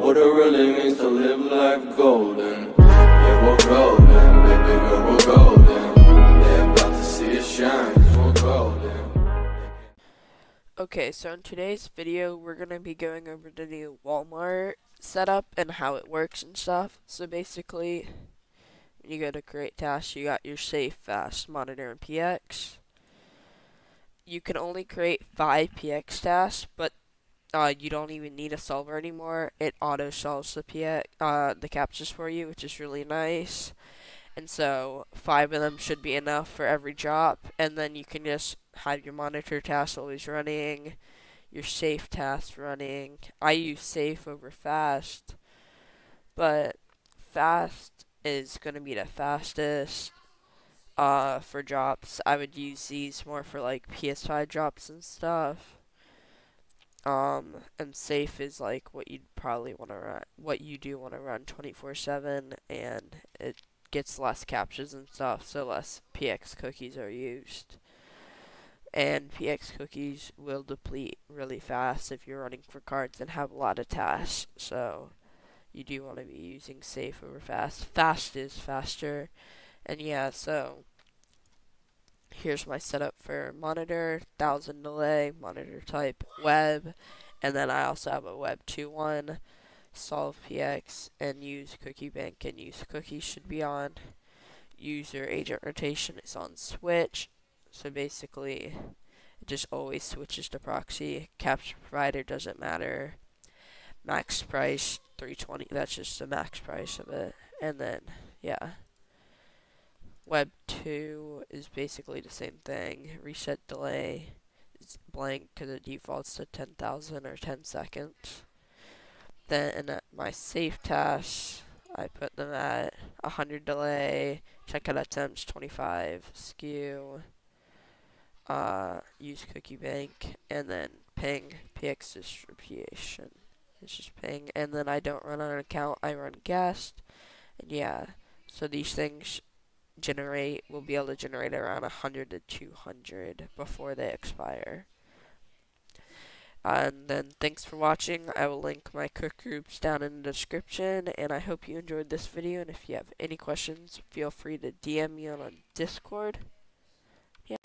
What it really means to live life golden. Yeah, we're golden, baby girl, we're golden. They're about to see it shine, we're golden. Okay, so in today's video, we're going to be going over the new Walmart setup and how it works and stuff. So basically, when you go to create tasks, you got your safe, fast, monitor, and PX. You can only create 5 PX tasks, but uh, you don't even need a solver anymore. It auto solves the PX, uh, the captchas for you, which is really nice. And so five of them should be enough for every drop, and then you can just have your monitor task always running, your safe task running. I use safe over fast, but fast is going to be the fastest uh, for drops. I would use these more for like PS5 drops and stuff. Um, and safe is like what you'd probably want to run, what you do want to run 24/7, and it gets less captchas and stuff, so less PX cookies are used. And PX cookies will deplete really fast if you're running for cards and have a lot of tasks. So you do want to be using safe over fast. Fast is faster. And yeah, so here's my setup for monitor, 1000 delay, monitor type, web, and then I also have a web 2.1, solve px, and use cookie bank and use cookies should be on. User agent rotation is on switch, so basically it just always switches to proxy. Captcha provider doesn't matter. Max price 320, that's just the max price of it. And then, yeah. Web 2 is basically the same thing. Reset delay. Is blank because it defaults to 10,000 or 10 seconds. Then uh, my safe tasks, I put them at 100 delay, checkout attempts 25, SKU, uh, use cookie bank, and then ping, px distribution. It's just ping, and then I don't run on an account, I run guest, and yeah, so these things generate, we'll be able to generate around 100 to 200 before they expire. And then thanks for watching. I will link my cook groups down in the description. And I hope you enjoyed this video. And if you have any questions, feel free to DM me on Discord. Yeah.